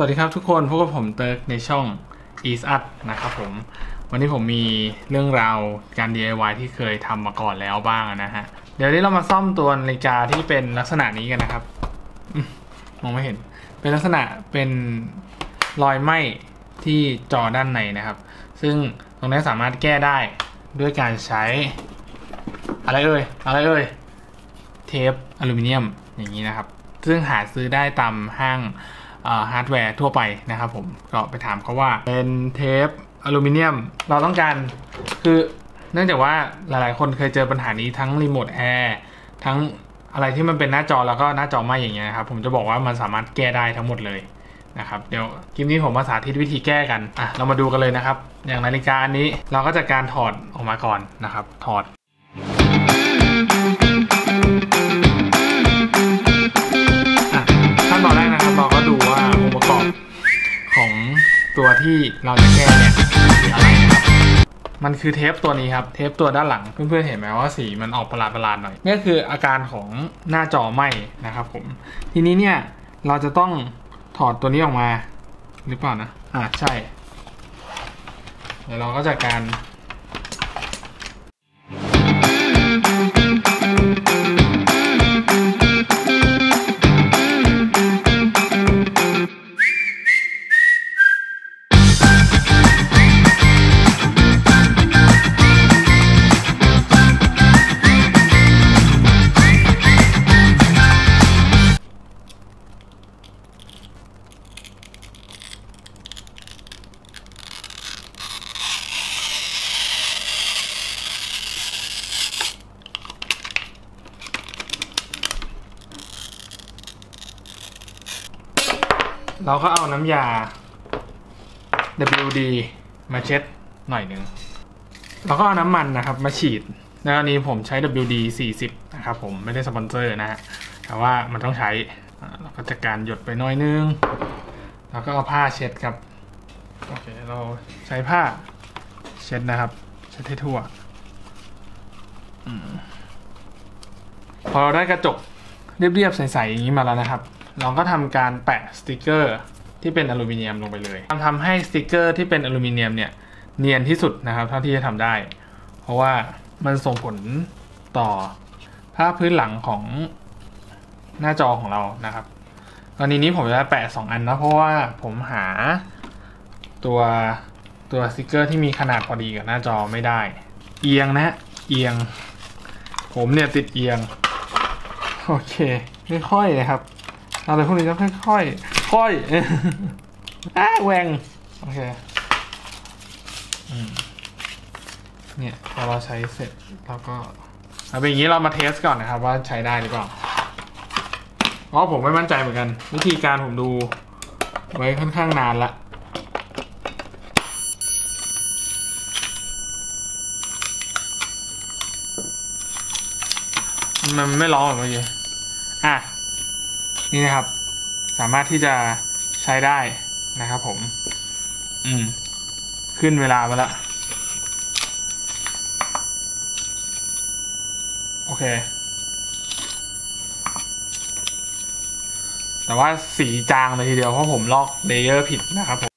สวัสดีครับทุกคนพบกับผมเติร์กในช่อง Ease Up นะครับผม วันนี้ผมมีเรื่องราวการ DIY ที่เคยทำมาก่อนแล้วบ้างนะฮะ เดี๋ยวนี้เรามาซ่อมตัวนาฬิกาที่เป็นลักษณะนี้กันนะครับมมองไม่เห็น เป็นลักษณะเป็นรอยไหม้ที่จอด้านในนะครับ ซึ่งตรงนี้สามารถแก้ได้ด้วยการใช้ อะไรเอ่ย อะไรเอ่ย เทปอลูมิเนียมอย่างนี้นะครับ ซึ่งหาซื้อได้ตามห้าง ฮาร์ดแวร์ทั่วไปนะครับผมก็ไปถามเขาว่าเป็นเทปอลูมิเนียมเราต้องการคือเนื่องจากว่าหลายๆ คนเคยเจอปัญหานี้ทั้งรีโมทแอร์ทั้งอะไรที่มันเป็นหน้าจอแล้วก็หน้าจอไหม้อย่างเงี้ยครับผมจะบอกว่ามันสามารถแก้ได้ทั้งหมดเลยนะครับเดี๋ยวคลิปนี้ผมมาสาธิตวิธีแก้กันอะเรามาดูกันเลยนะครับ อย่างนาฬิกาอันนี้เราก็จะการถอดออกมาก่อนนะครับ ถอด ตัวที่เราจะแก้เนี่ยคืออะไรนะครับมันคือเทปตัวนี้ครับ เทปตัวด้านหลัง เพื่อนๆเห็นไหมว่าสีมันออกประหลาดๆหน่อยนี่คืออาการของหน้าจอไหม้นะครับผม ทีนี้เนี่ยเราจะต้องถอดตัวนี้ออกมา หรือเปล่านะ อ่าใช่ เดี๋ยวเราก็จะการ เราก็เอาน้ำยา WD มาเช็ดหน่อยหนึ่งแล้วก็เอาน้ำมันนะครับ มาฉีดในอันนี้ผมใช้ WD 40 นะครับผมไม่ได้สปอนเซอร์นะฮะแต่ว่ามันต้องใช้เราก็จะการหยดไปน้อยนึง แล้วก็เอาผ้าเช็ดครับโอเคเราใช้ผ้าเช็ดนะครับ เช็ดให้ทั่วอพอเราได้กระจกเรียบๆใสๆอย่างนี้มาแล้วนะครับ เราก็ทำการแปะสติกเกอร์ที่เป็นอลูมิเนียมลงไปเลยทำให้สติกเกอร์ที่เป็นอลูมิเนียมเนี่ยเนียนที่สุดนะครับเท่าที่จะทำได้ เพราะว่ามันส่งผลต่อภาพพื้นหลังของหน้าจอของเรานะครับกรณีนี้ผมจะแปะ 2 อันนะเพราะว่าผมหาตัวตัวสติกเกอร์ที่มีขนาดพอดีกับหน้าจอไม่ได้ เอียงนะเอียง ผมเนี่ยติดเอียง โอเค ไม่ค่อยนะครับ อะไรพวกนี้ต้องค่อยๆค่อยอ้าแหวงโอเคอเนี่ยพอเราใช้เสร็จเราก็เอาเป็นอย่างนี้เรามาเทสก่อนนะครับ ว่าใช้ได้หรือเปล่าเพราะผมไม่มั่นใจเหมือนกัน วิธีการผมดูไว้ค่อนข้างนานละมันไม่ร้องแบบเมื่อกี้อะ นี่นะครับ สามารถที่จะใช้ได้นะครับผม อืม ขึ้นเวลามาละโอเค แต่ว่าสีจางเลยทีเดียวเพราะผมลอกเลเยอร์ผิดนะครับผม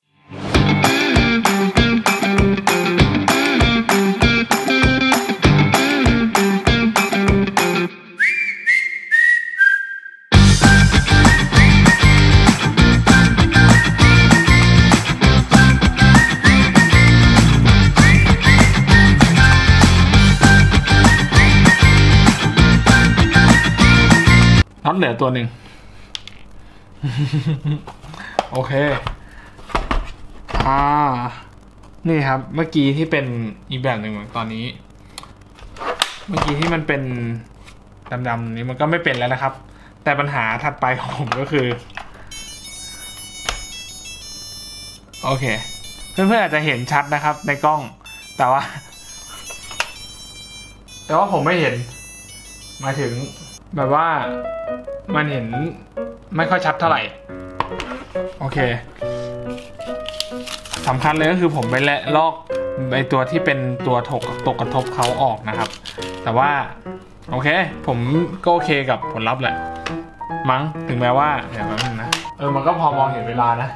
น็อตเหลือตัวหนึ่ง โอเค อ่า นี่ครับ เมื่อกี้ที่เป็นอีกแบบหนึ่งตอนนี้ เมื่อกี้ที่มันเป็นดำๆนี้มันก็ไม่เป็นแล้วนะครับ แต่ปัญหาถัดไปของผมก็คือ โอเค เพื่อนๆอาจจะเห็นชัดนะครับ ในกล้อง แต่ว่า แต่ว่าผมไม่เห็นหมายถึง แบบว่ามันเห็นไม่ค่อยชัดเท่าไหร่ โอเคสำคัญเลยก็คือผมไปแลลอกไอตัวที่เป็นตัวถกตกกระทบเขาออกนะครับ แต่ว่า โอเค ผมก็โอเคกับผลลัพธ์แหละ มั้งถึงแม้ว่าเดี๋ยวแป๊บนึงนะเอเออมันก็พอมองเห็นเวลานะ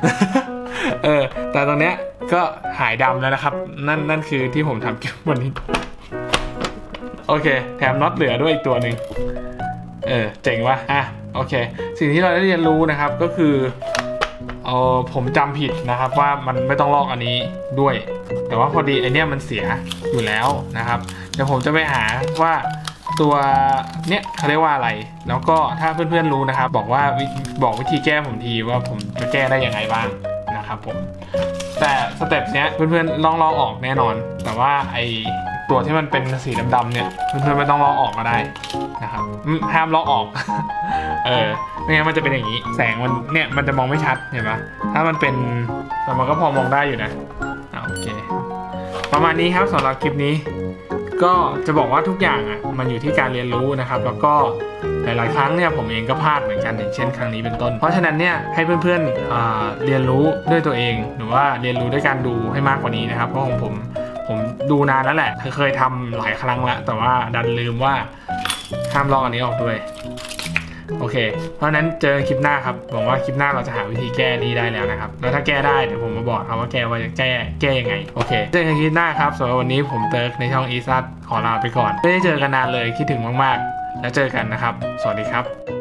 เออ แต่ตรงเนี้ยก็หายดำแล้วนะครับ นั่นนั่นคือที่ผมทำเก็บวันนี้ โอเค แถมน็อตเหลือด้วยอีกตัวหนึ่ง เออเจ๋งว่ะอะโอเค สิ่งที่เราได้เรียนรู้นะครับก็คือเออผมจำผิดนะครับว่ามันไม่ต้องลอกอันนี้ด้วย แต่ว่าพอดีไอเนี้ยมันเสียอยู่แล้วนะครับ เดี๋ยวผมจะไปหาว่าตัวเนี้ยเขาเรียกว่าอะไร แล้วก็ถ้าเพื่อนๆรู้นะครับ บอกว่าบอกวิธีแก้ผมทีว่าผมจะแก้ได้ยังไงบ้างนะครับผม แต่สเต็ปเนี้ยเพื่อนๆลองลองออกแน่นอน แต่ว่าไอตัวที่มันเป็นสีดำๆเนี่ยเพื่อนๆไม่ต้องลองออกก็ได้นะครับห้ามลองออก เออไม่งั้นมันจะเป็นอย่างนี้ แสงมันเนี่ยมันจะมองไม่ชัดเห็นปะถ้ามันเป็นแต่มันก็พอมองได้อยู่นะอ่าโอเค ประมาณนี้ครับสำหรับคลิปนี้ ก็จะบอกว่าทุกอย่างอะมันอยู่ที่การเรียนรู้นะครับ แล้วก็หลาย ๆ ครั้งเนี่ยผมเองก็พลาดเหมือนกันอย่างเช่นครั้งนี้เป็นต้น เพราะฉะนั้นเนี่ยให้เพื่อนๆเรียนรู้ด้วยตัวเอง หรือว่าเรียนรู้ด้วยการดูให้มากกว่านี้นะครับเพราะของผมผมดูนานแล้วแหละเคยทำหลายครั้งละแต่ว่าดันลืมว่าห้ามลอกอันนี้ออกด้วย โอเค เพราะนั้นเจอคลิปหน้าครับหวังว่าคลิปหน้าเราจะหาวิธีแก้นี้ได้แล้วนะครับ แล้วถ้าแก้ได้เดี๋ยวผมมาบอกครับว่าแก้ว่าจะแก้แก้ยังไง โอเค เจอกันคลิปหน้าครับสำหรับวันนี้ผมเติร์กในช่อง RE-USED ขอลาไปก่อน ไม่ได้เจอกันนานเลยคิดถึงมากๆ แล้วเจอกันนะครับ สวัสดีครับ